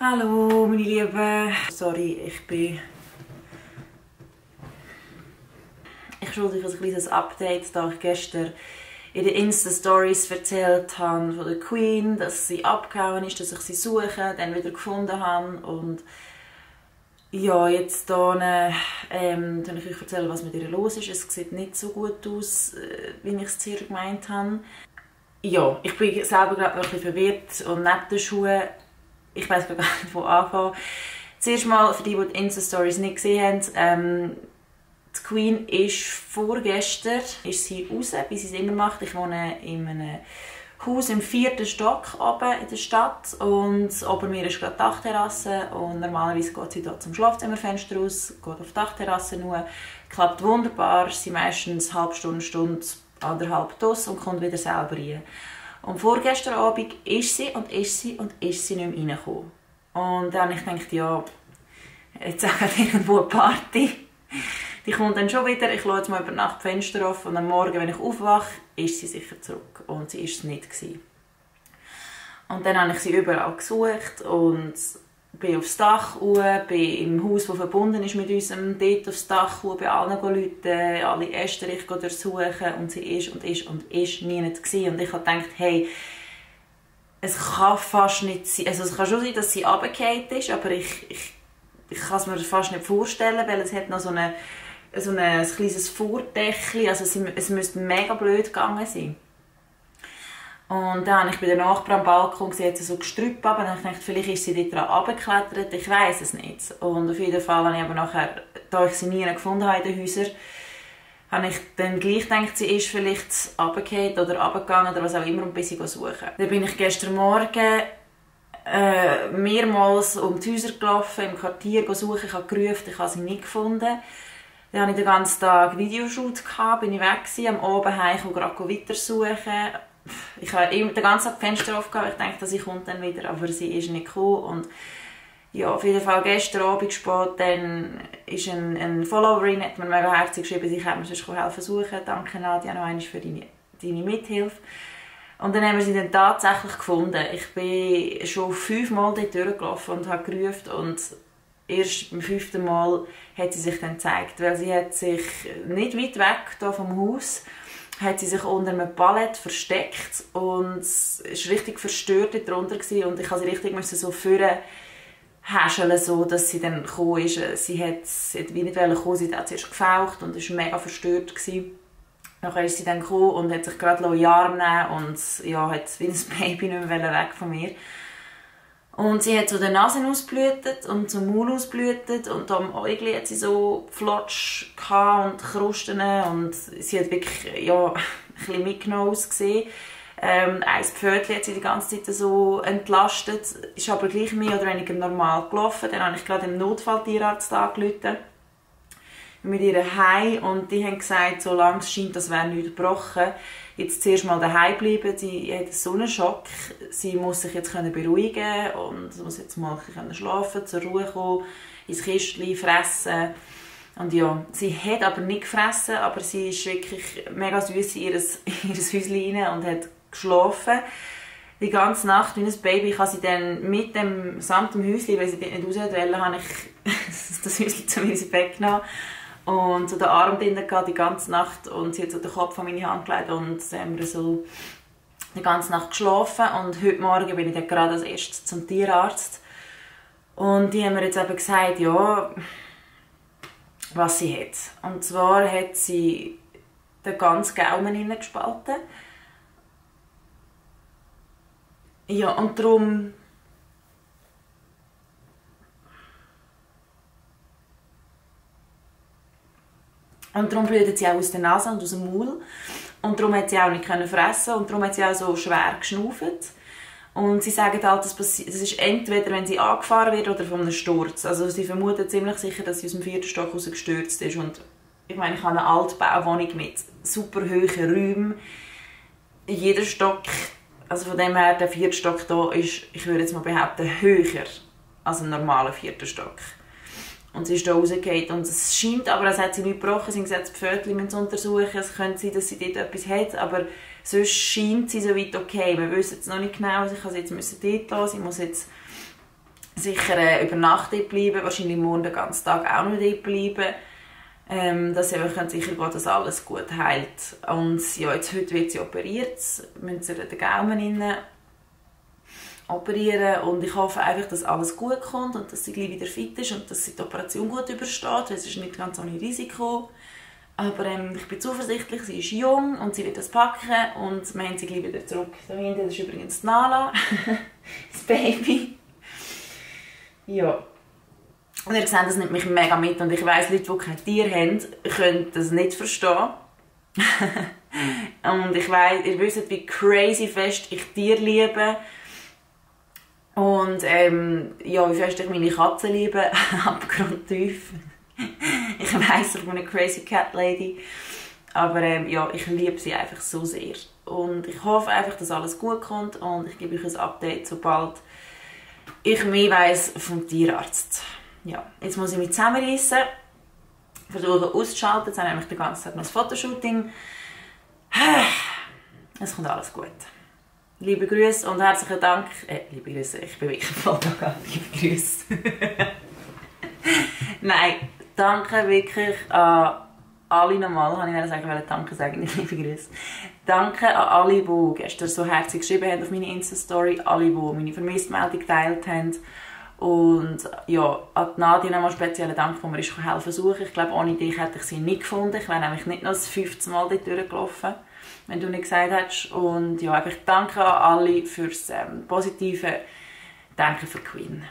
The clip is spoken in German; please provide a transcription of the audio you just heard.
Hallo meine Lieben. Sorry, ich bin... Ich schulde euch ein kleines Update, da ich gestern in den Insta-Stories erzählt habe von der Queen, dass sie abgehauen ist, dass ich sie suche, dann wieder gefunden habe und ja, jetzt hier, ähm, kann ich euch erzählen, was mit ihr los ist. Es sieht nicht so gut aus, äh, wie ich es zuerst gemeint habe. Ja, ich bin selber gerade ein bisschen verwirrt und neben den Schuhen, ich weiß gar nicht, wo anfangen. Zuerst mal, für die, die die Insta-Stories nicht gesehen haben, ähm, die Queen ist vorgestern ist sie raus, wie sie es immer macht. Ich wohne in einem Haus im vierten Stock oben in der Stadt und oben mir ist gerade die Dachterrasse und normalerweise geht sie hier zum Schlafzimmerfenster raus, geht auf die Dachterrasse nur, klappt wunderbar, sie meistens eine halbe Stunde, Stunde, anderthalb Dos und kommt wieder selber rein. Und vorgestern Abend ist sie und ist sie und ist sie nicht mehr reingekommen. Und dann habe ich gedacht, ja, jetzt sagt irgendwo eine Party. Die kommt dann schon wieder, ich schaue jetzt mal über Nacht die Fenster auf und am Morgen, wenn ich aufwache, ist sie sicher zurück. Und sie ist es nicht. Gewesen. Und dann habe ich sie überall gesucht und bin aufs Dach hoch, bin im Haus, das verbunden ist mit unserem, dort aufs Dach hoch, bei allen Leuten, alle Esterich durchsuchen und sie ist und ist und ist nie nicht. Und ich habe gedacht, hey, es kann fast nicht sein, also es kann schon sein, dass sie runtergefallen ist, aber ich, ich, ich kann es mir fast nicht vorstellen, weil es hat noch so eine so ein, ein kleines Vordächchen, also es, es müsste mega blöd gegangen sein. Und dann ich bei der Nachbarn am Balkon gesehen, so Gestrüpp dann dachte ich, vielleicht ist sie dort dran runtergeklettert, ich weiß es nicht. Und auf jeden Fall habe ich aber nachher, da ich sie nie gefunden habe in den Häusern, habe ich dann gleich gedacht, sie ist vielleicht runtergefallen oder runtergegangen oder was auch immer und bin sie suchen. Dann bin ich gestern Morgen äh, mehrmals um die Häuser gelaufen, im Quartier suchen, ich habe gerufen, ich habe sie nicht gefunden. Dann hatte ich den ganzen Tag Videoshoot, gehabt, bin ich weg gewesen, am Abend heim und gerade weiter suchen. Ich habe immer den ganzen Tag Fenster aufgehabt, ich dachte, sie kommt dann wieder, aber sie ist nicht gekommen. Und ja, auf jeden Fall gestern Abend spät, dann ist ein, ein Followerin, hat mir mega herzlich geschrieben, ich hätte mir sonst helfen suchen. Danke Nadja noch einmal für deine, deine Mithilfe. Und dann haben wir sie dann tatsächlich gefunden. Ich bin schon fünfmal dort durchgelaufen und habe gerufen und erst beim fünften Mal hat sie sich dann gezeigt, weil sie hat sich nicht weit weg da vom Haus hat sie sich unter einem Palett versteckt und es war richtig verstört darunter gewesen. und ich musste sie richtig müssen so führen häscheln, so dass sie dann gekommen ist. Sie hat, sie wie nicht kommen, sie hat zuerst gefaucht und war mega verstört gewesen. Nachher ist sie dann gekommen und hat sich gerade in den Arm nehmen und ja, hat wie ein Baby nicht mehr weg von mir. Und sie hat so die Nase ausblühtet und zum Maul ausblühtet und am Äugel hat sie so Flotsch und Krusten und sie hat wirklich ja, ein bisschen mitgenommen ausgesehen. Ähm, ein Pfötchen hat sie die ganze Zeit so entlastet, ist aber gleich mehr oder weniger normal gelaufen. Dann habe ich gerade im Notfalltierarzt angerufen mit ihr heim und die haben gesagt, solange es scheint, das wäre nicht gebrochen, jetzt zuerst mal daheim bleiben. Sie hat einen Schock, sie muss sich jetzt können beruhigen und muss jetzt mal können schlafen, zur Ruhe kommen, ins Kistchen fressen. Und ja, sie hat aber nicht gefressen, aber sie ist wirklich mega süß in ihr, ihr Häuschen und hat geschlafen. Die ganze Nacht wie ein Baby. Ich habe sie dann mit dem, samt dem Häuschen, weil sie dort nicht raus wollte, habe ich das Häuschen Bett genommen und so den Arm drin die ganze Nacht und sie hat so den Kopf an meine Hand gelegt und haben wir so die ganze Nacht geschlafen und heute Morgen bin ich dann gerade als erstes zum Tierarzt und die haben mir jetzt eben gesagt, ja, was sie hat. Und zwar hat sie den ganzen Gaumen gespalten. Ja, und darum Und darum blüht sie auch aus der Nase und aus dem Maul. Und darum hat sie auch nicht können fressen und darum hat sie auch so schwer geschnauft. Und sie sagen halt, das, das ist entweder, wenn sie angefahren wird oder von einem Sturz. Also sie vermuten ziemlich sicher, dass sie aus dem vierten Stock raus gestürzt ist. Und ich meine, ich habe eine Altbauwohnung mit super hohen Räumen. Jeder Stock, also von dem her, der vierte Stock hier ist, ich würde jetzt mal behaupten, höher als ein normaler vierter Stock. Und sie ist da rausgefallen. Und es scheint aber, als hätte sie nicht gebrochen. Sie haben gesagt, die Pfötchen zu untersuchen. Es könnte sein, dass sie dort etwas hat. Aber sonst scheint sie soweit okay. Wir wissen jetzt noch nicht genau. Ich muss jetzt dort lassen. Ich muss jetzt sicher äh, über Nacht dort bleiben, wahrscheinlich morgen den ganzen Tag auch noch dort bleiben. Ähm, dass sie einfach sicher gehen, dass alles gut heilt. Und ja, jetzt heute wird sie operiert, müssen sie den Gaumen rein operieren und ich hoffe einfach, dass alles gut kommt und dass sie gleich wieder fit ist und dass sie die Operation gut übersteht, es ist nicht ganz ohne Risiko. Aber ähm, ich bin zuversichtlich, sie ist jung und sie wird das packen und wir haben sie gleich wieder zurück. Da hinten ist übrigens Nala, das Baby. Ja. Und ihr seht, das nimmt mich mega mit und ich weiss, Leute, die kein Tier haben, können das nicht verstehen. und ich weiss, ihr wisst, wie crazy fest ich Tiere liebe und ähm, ja, wie fest ich meine Katze liebe, abgrundtief. ich weiss, ich bin eine crazy cat lady. Aber ähm, ja, ich liebe sie einfach so sehr. Und ich hoffe einfach, dass alles gut kommt und ich gebe euch ein Update, sobald ich mehr weiss vom Tierarzt. Ja, jetzt muss ich mich zusammenreißen, versuchen auszuschalten. Jetzt habe ich den ganzen Tag noch das Fotoshooting. Es kommt alles gut. Liebe Grüße und herzlichen Dank. Äh, liebe Grüße, ich bin wirklich voll da. Liebe Grüße. Nein, danke wirklich an alle nochmal, habe ich sagen, wollte danke sagen, nicht liebe Grüße. Danke an alle, die gestern so herzlich geschrieben haben auf meine Insta-Story, alle, die meine Vermisstmeldung geteilt haben. Und ja, an Nadia nochmal speziellen Dank, wo mir ist helfen suchen. Ich glaube, ohne dich hätte ich sie nicht gefunden. Ich wäre nämlich nicht noch das 15 Mal dort durchgelaufen wenn du nicht gesagt hast. Und ja, einfach danke an alle fürs ähm, positive Danke für Queen.